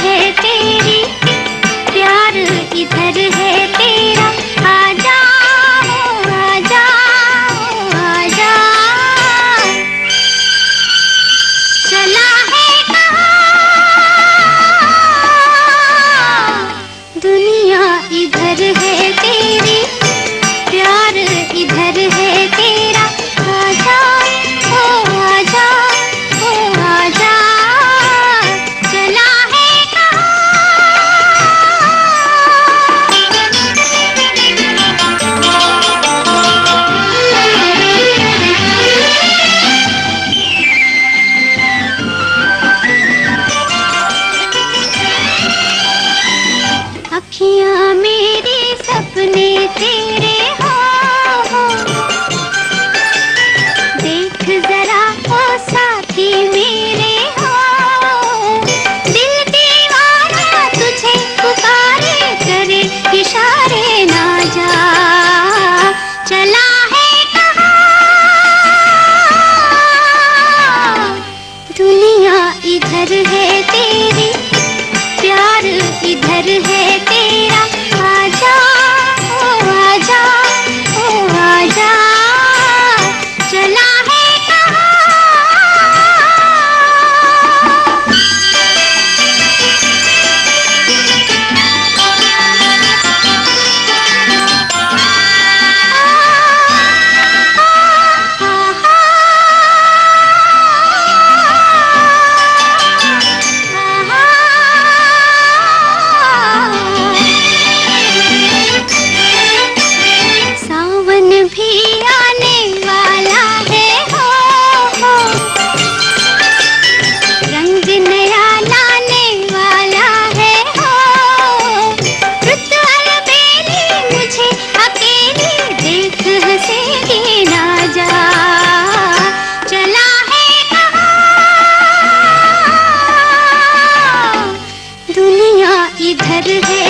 है तेरी, प्यार इधर है तेरा। आ जाओ आ जाओ आ जाओ। चला है दुनिया इधर है इशारे ना जा। चला है दुनिया इधर है तेरी प्यार इधर है प्यार है